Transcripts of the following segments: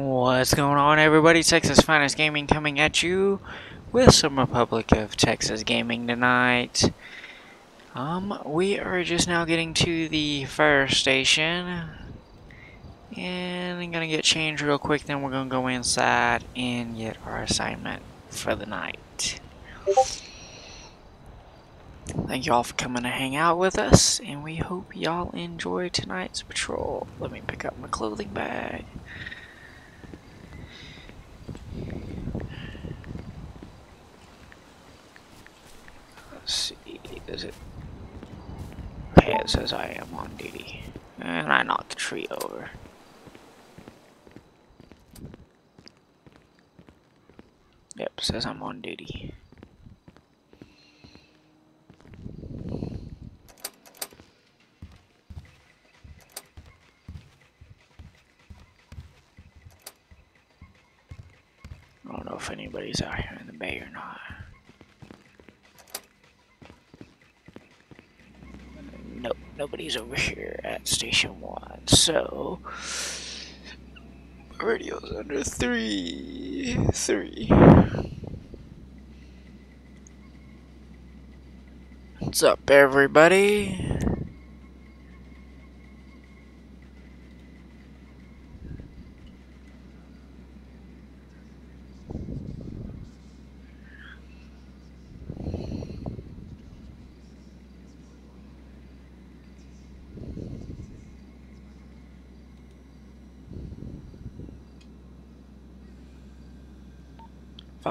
What's going on everybody? Texas Finest Gaming coming at you with some Republic of Texas gaming tonight. Um, we are just now getting to the fire station. And I'm gonna get changed real quick, then we're gonna go inside and get our assignment for the night. Thank you all for coming to hang out with us, and we hope y'all enjoy tonight's patrol. Let me pick up my clothing bag. See, is it? Okay, it says I am on duty. And I knocked the tree over. Yep, says I'm on duty. I don't know if anybody's out here in the bay or not. Nope, nobody's over here at Station 1, so... Radio's under 3... 3. What's up, everybody?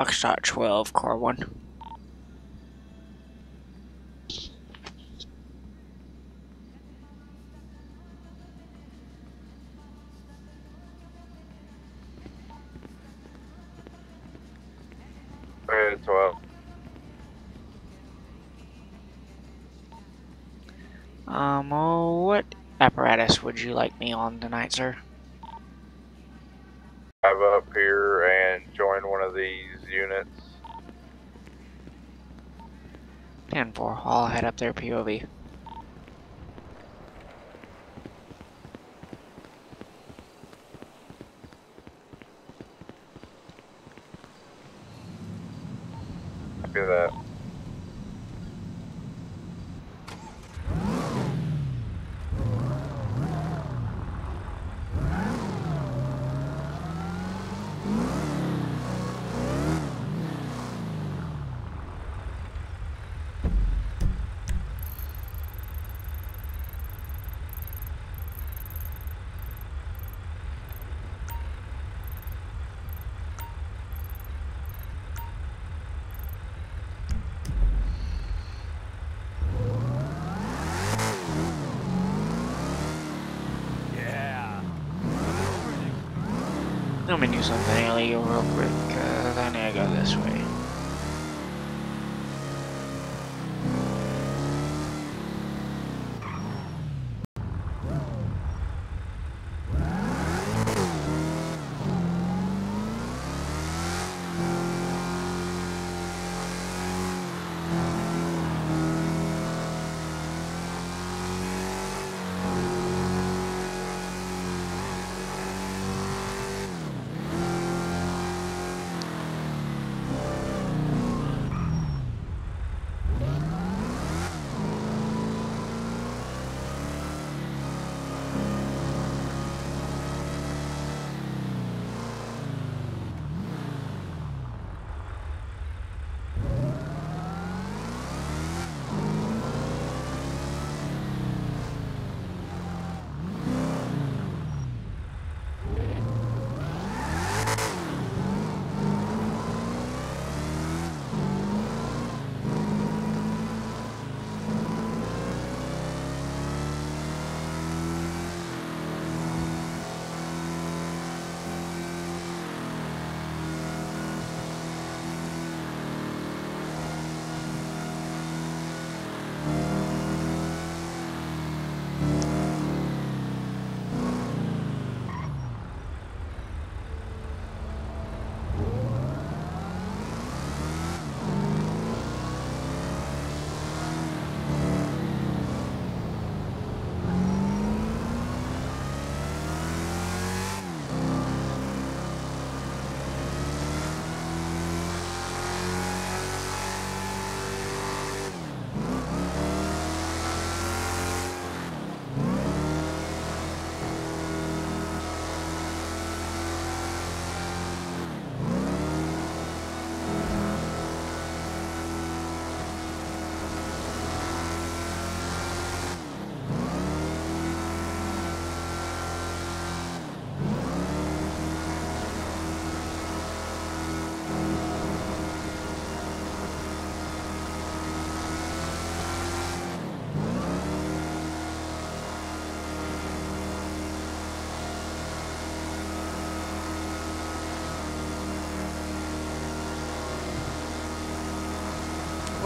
Foxtrot 12, car 1. Okay, 12. Um, oh, what apparatus would you like me on tonight, sir? Drive up here and join one of these units. 10 4, I'll head up there, POV. Copy that. Let me do something illegal real quick, uh, cause I need to go this way.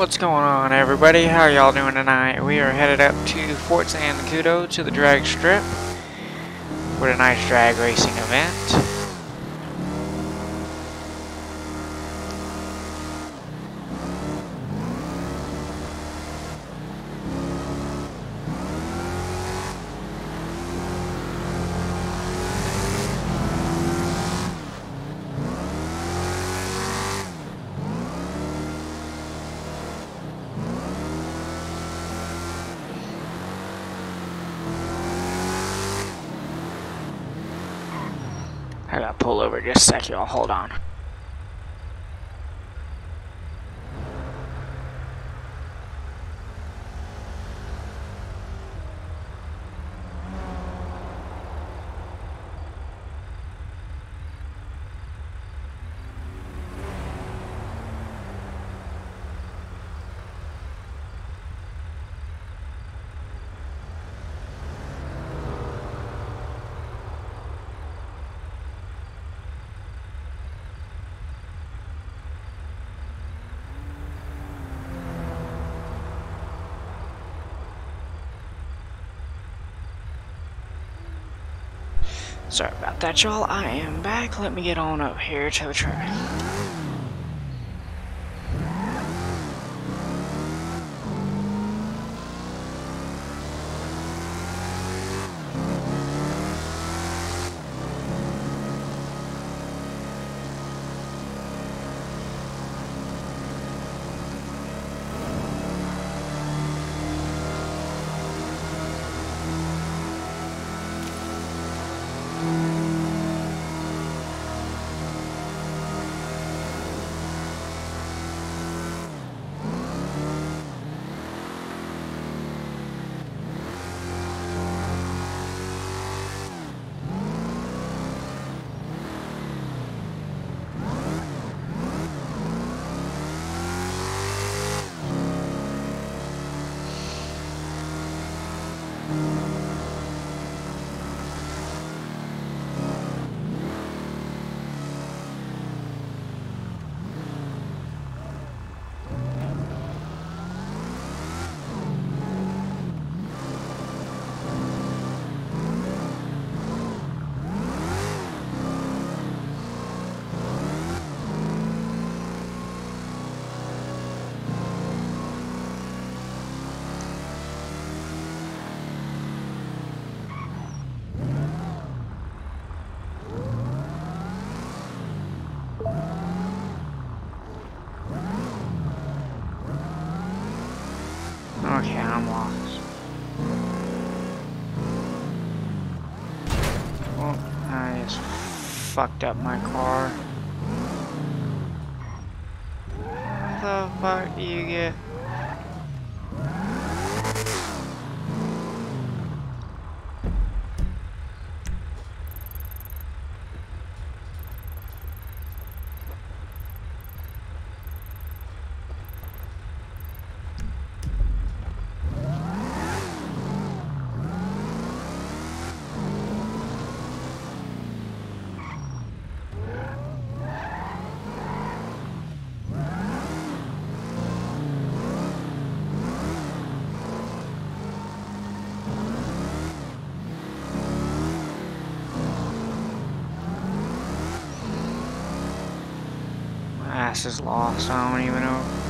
What's going on everybody? How y'all doing tonight? We are headed up to Fort Zancudo to the drag strip for a nice drag racing event. I gotta pull over just a sec, y'all. Hold on. Sorry about that, y'all. I am back. Let me get on up here to the track. Fucked up my car. What the fuck do you get? My ass is lost. I don't even know.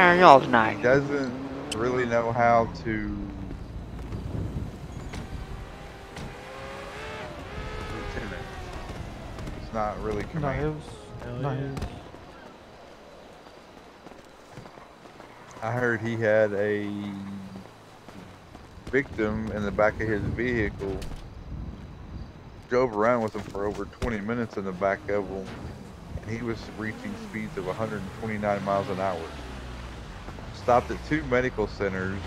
How are y'all tonight? He doesn't really know how to. Lieutenant. It's not really No, command. he was. No, he. I heard he had a victim in the back of his vehicle. Drove around with him for over 20 minutes in the back of him, and he was reaching speeds of 129 miles an hour. Stopped at two medical centers,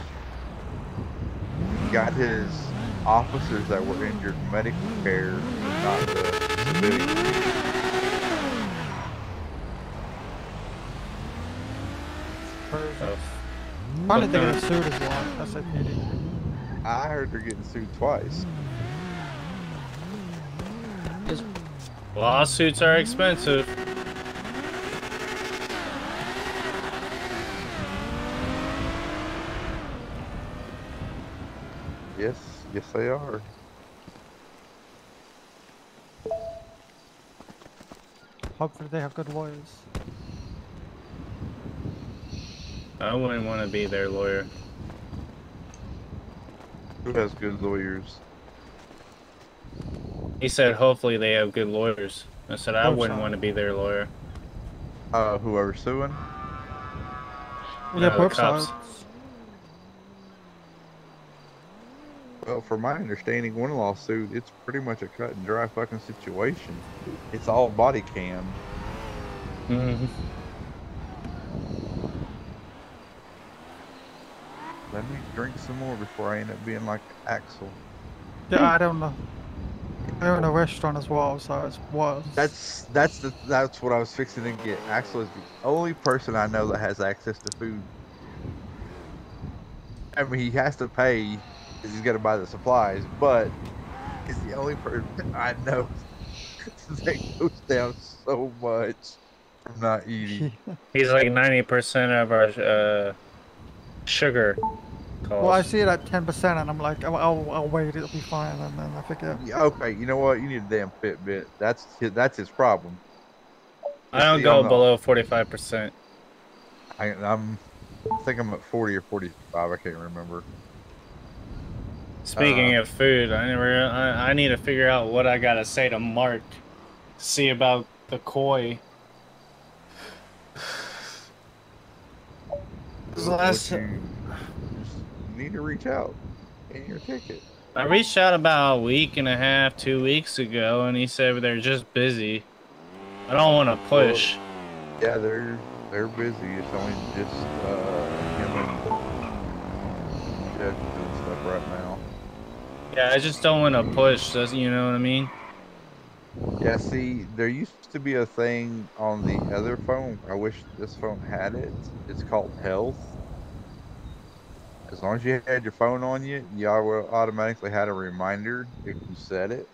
got his officers that were injured medical care, not the civilians. Crazy. Funny thing is uh, suit as well. That's a pity. I heard they're getting sued twice. Lawsuits are expensive. Yes, yes they are. Hopefully they have good lawyers. I wouldn't want to be their lawyer. Who has good lawyers? He said hopefully they have good lawyers. I said I Hope wouldn't so. want to be their lawyer. Uh, whoever's suing? Yeah, No, the cops. sides. Well, from my understanding, one lawsuit, it's pretty much a cut and dry fucking situation. It's all body cam. Mm-hmm. Let me drink some more before I end up being like Axel. Yeah, I don't know. I own a restaurant as well, so it's worse. That's that's the that's what I was fixing to get. Axel is the only person I know that has access to food. I mean, he has to pay because he's got to buy the supplies, but he's the only person I know that goes down so much from not eating. He's like 90% of our uh, sugar calls. well, I see it at 10%, and I'm like, I'll, I'll, I'll wait, it'll be fine, and then I forget. Yeah, okay, you know what? You need a damn Fitbit. That's his, that's his problem. I don't See, go I'm not- below 45%. I, I'm, I think I'm at 40 or 45. I can't remember. Speaking Uh, of food, I never. I, I need to figure out what I gotta say to Mark. See about the koi. What Last- you just need to reach out in your ticket. I reached out about a week and a half, two weeks ago, and he said they're just busy. I don't want to push. Yeah, they're they're busy. It's only just uh, Yeah, I just don't want to push. That's, you know what I mean? Yeah, see, there used to be a thing on the other phone. I wish this phone had it. It's called Health. As long as you had your phone on you, you au- automatically had a reminder if you set it.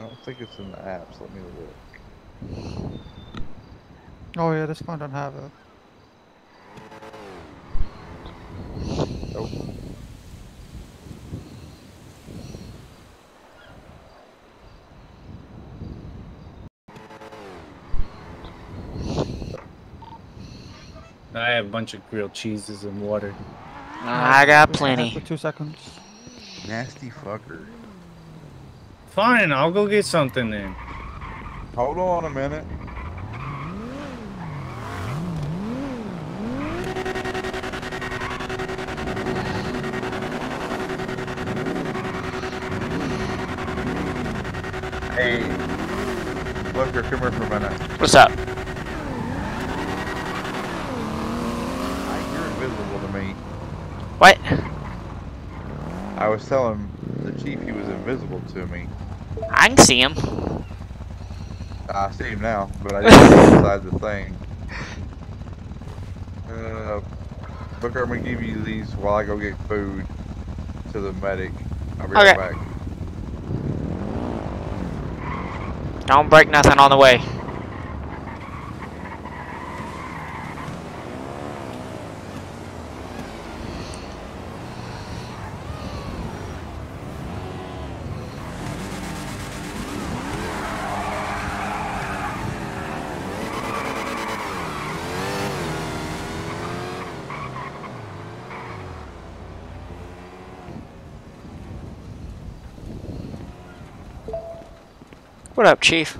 I don't think it's in the apps. Let me look. Oh yeah, this phone don't have it. Nope. I have a bunch of grilled cheeses and water. I got We can have plenty. For two seconds. Nasty fucker. Fine, I'll go get something then. Hold on a minute. Hey, Booker, come here for a minute. What's up? Hey, You're invisible to me. What? I was telling the chief he was invisible to me. I can see him. I see him now, but I didn't see inside the thing. Uh, Booker, I'm gonna give you these while I go get food to the medic. I'll be right Okay. back. Don't break nothing on the way. What up, Chief?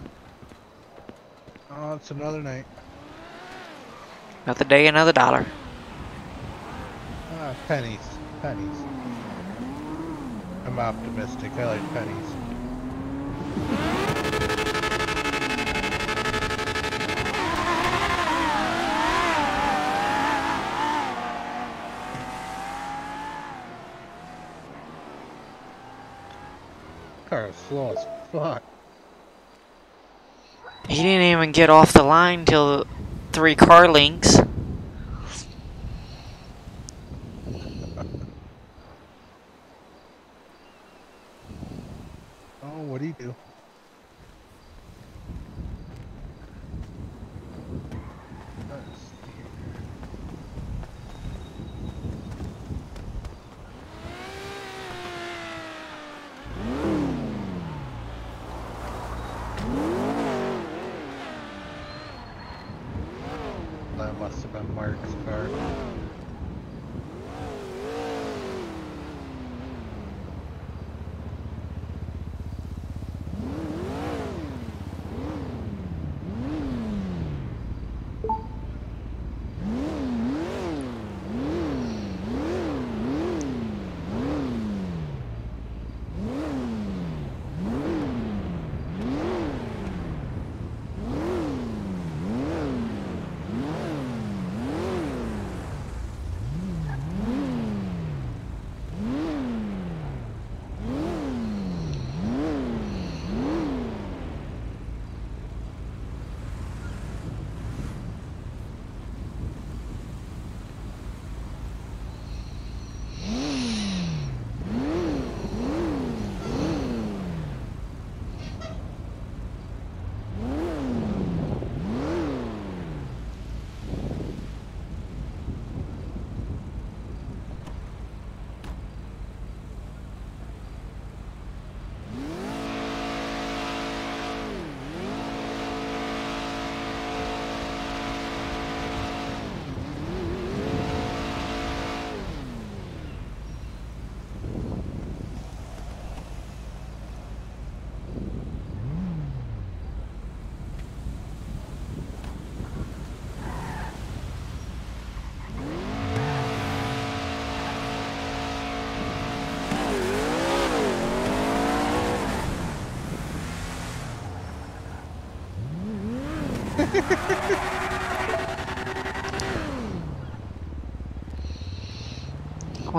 Oh, it's another night. Another day, another dollar. Ah, pennies. Pennies. I'm optimistic. I like pennies. Car is slow as fuck. He didn't even get off the line till three car links. Oh, what do you do?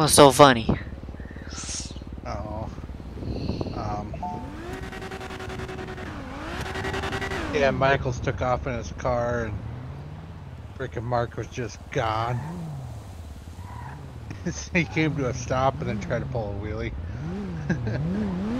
What's so funny? Oh. Um. Yeah, Michaels took off in his car and freaking Mark was just gone. he came to a stop and then tried to pull a wheelie.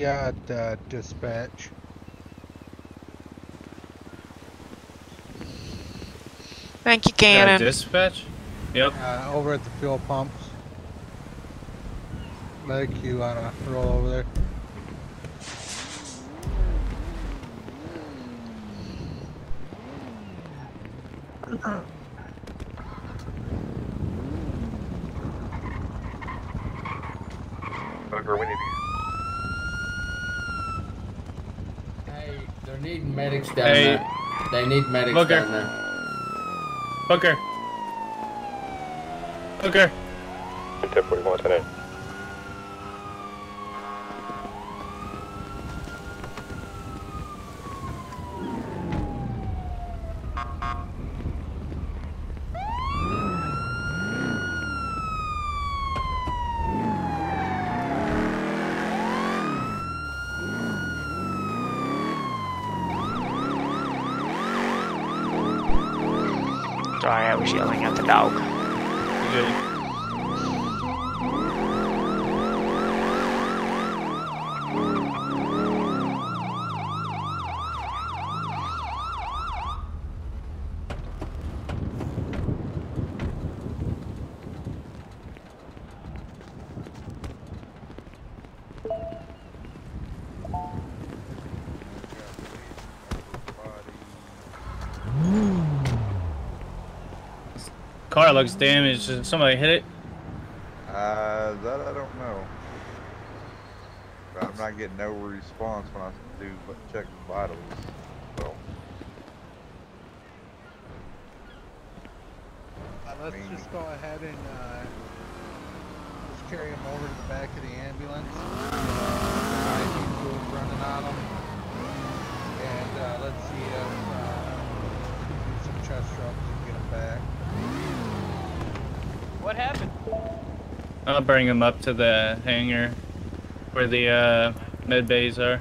Yeah, at uh, dispatch. Thank you, got Cannon. dispatch? Yep. Uh, over at the fuel pumps. Like you wanna roll over there? down hey. there. They need medics Booker. down there. Booker. Booker. 1041, 10 looks damaged. Did somebody hit it? Uh, that I don't know. But I'm not getting no response when I do check the vitals. So, Uh, let's mean- just go ahead and uh, just carry him over to the back of the ambulance. Uh, IV fluid running on him. And uh, let's see if uh, we can do some chest rubs and get him back. What happened? I'll bring him up to the hangar where the uh, med bays are.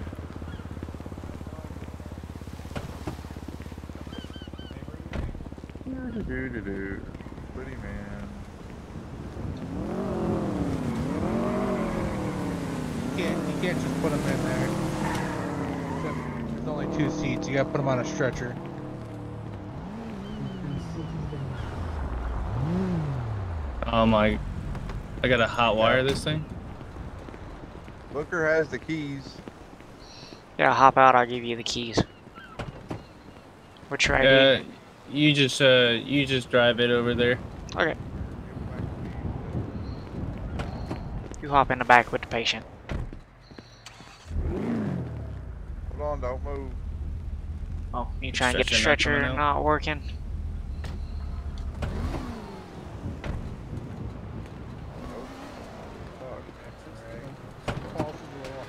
do do do do. Pretty man. You can't, you can't just put him in there. There's only two seats. You gotta put him on a stretcher. I gotta hot wire this thing. Booker has the keys. Yeah, hop out, I'll give you the keys. Which right Uh, you just uh, you just drive it over there. Okay. You hop in the back with the patient. Hold on, don't move. Oh, you trying to get the Stretcher not stretcher coming out? not working? Pulse is a little high.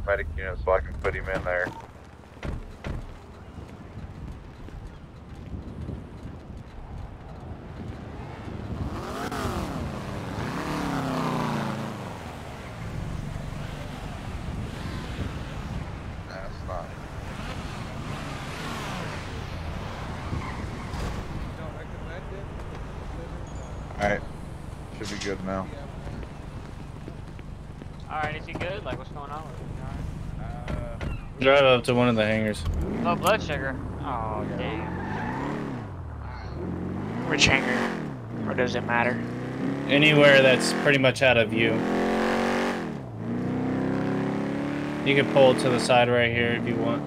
out medic unit so I can put him in there. Alright. Should be good now. Alright, is he good? Like, what's going on with him? Drive up to one of the hangars. Low blood sugar. Oh, damn. Which hangar? Or does it matter? Anywhere that's pretty much out of view. You can pull to the side right here if you want.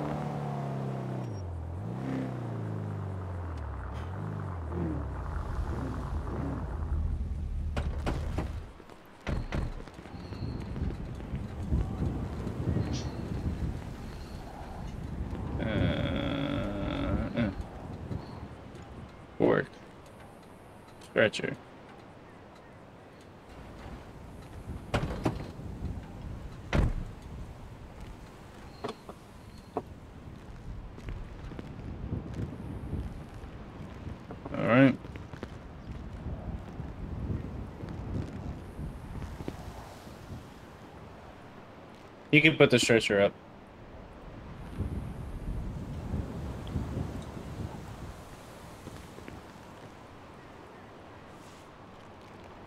Uh, uh. Fork. Stretcher. All right. You can put the stretcher up.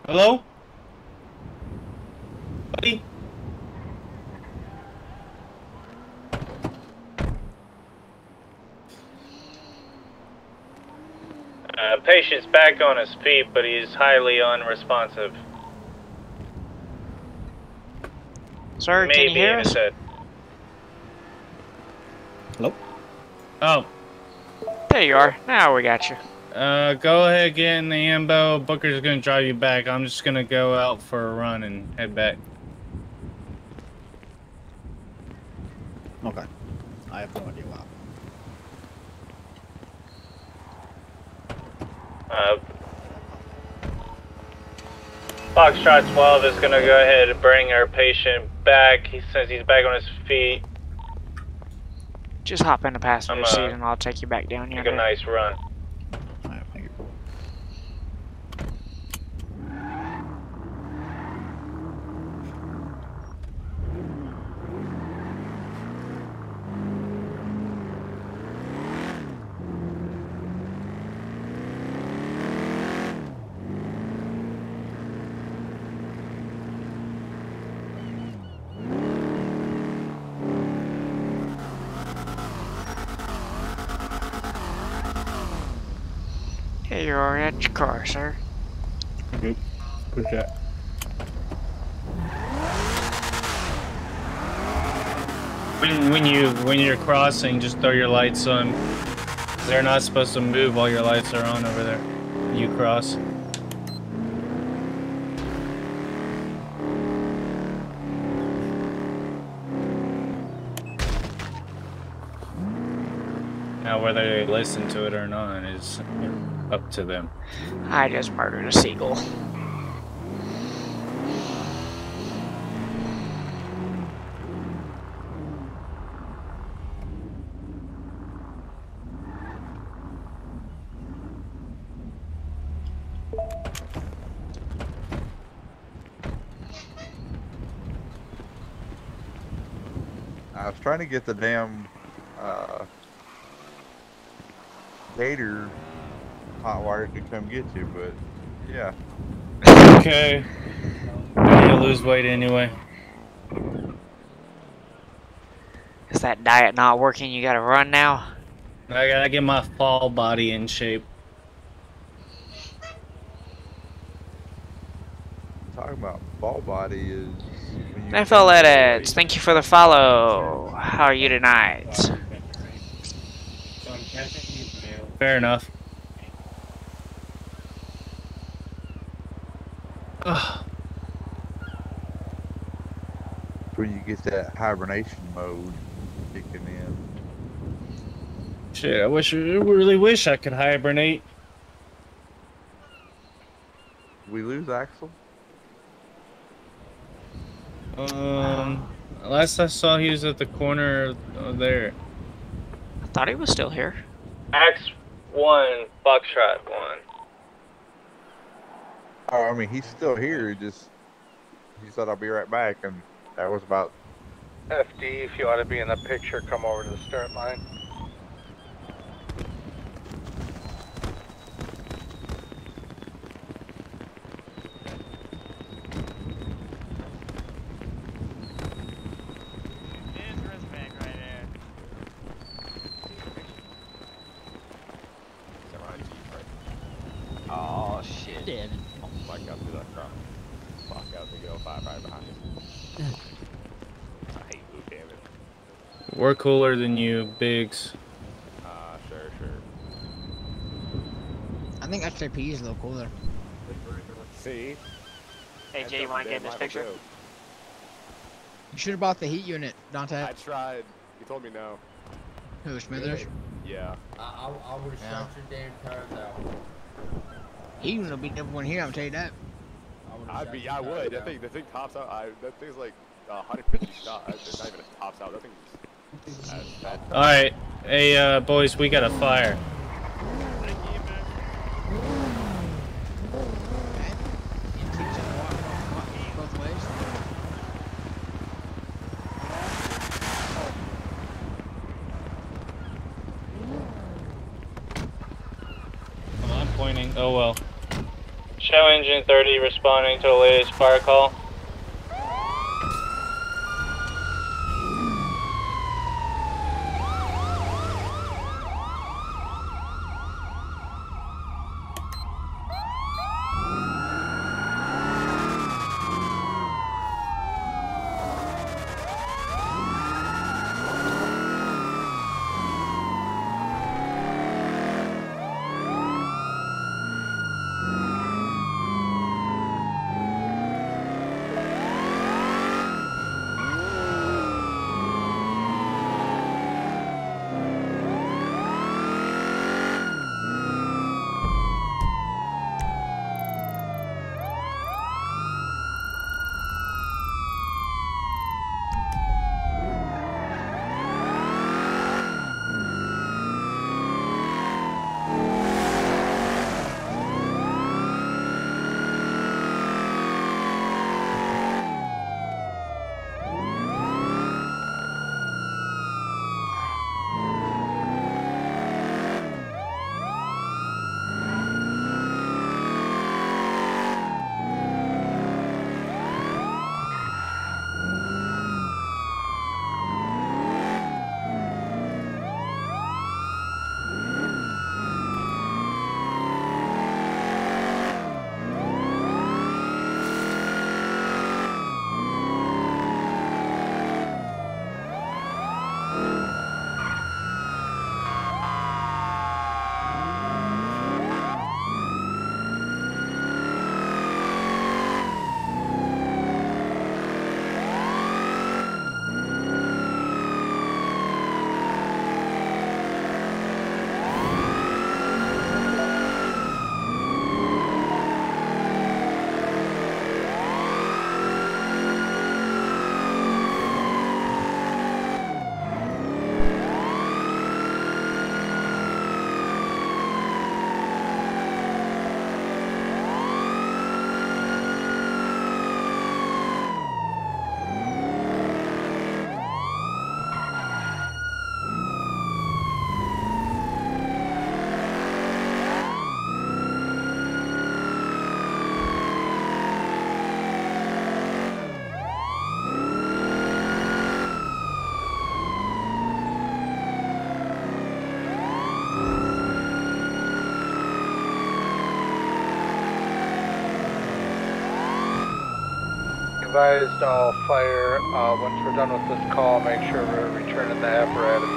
Hello? Buddy? Uh, patient's back on his feet, but he's highly unresponsive. Sir, can you Maybe hear us? head. Hello? Oh, There you are. Now we got you. uh, go ahead, get in the ambo. Booker's gonna drive you back. I'm just gonna go out for a run and head back. Okay. I have no idea why. Uh, Foxtrot 12 is gonna go ahead and bring our patient back he, since he's back on his feet. Just hop in the passenger uh, seat and I'll take you back down here. Take a nice run. At your car, sir. Push that. When when you when you're crossing, just throw your lights on. They're not supposed to move while your lights are on over there. You cross. Now whether they listen to it or not is up to them. I just murdered a seagull. I was trying to get the damn uh, gator hot wire to come get you, but yeah. Okay. I need to lose weight anyway. Is that diet not working? You gotta run now? I gotta get my fall body in shape. Talking about ball body is. NFL gain edits, thank you for the follow. How are you tonight? Fair enough. Ugh. When you get that hibernation mode kicking in. Shit, I wish I really wish I could hibernate. We lose Axel. Um, last I saw, he was at the corner uh, there. I thought he was still here. X one, Foxtrot one. Oh, I mean, he's still here. he Just he said I'll be right back, and that was about. FD, if you ought to be in the picture, come over to the start line. Right oh shit. Dead. Fuck out through that crowd. Fuck out to go five right behind you. I hate blue damage. We're cooler than you, Biggs. Uh, sure, sure. I think SJP is a little cooler. See? Hey That's Jay, you wanna get in this picture? joke. You should have bought the heat unit, Dante. I tried. You told me no. Who, Smithers? Yeah. I, I, I would have Yeah. shot your damn tires out. Heat unit will be different one here, I'll tell you that. I would've I'd be. I would. That thing. The thing tops out. I. That thing's like 150 shot. It's not even a tops out. That thing's. That, that, All right, hey uh, boys, we got a fire. 1330 responding to the latest fire call. Advised all fire, uh, once we're done with this call, make sure we're returning the apparatus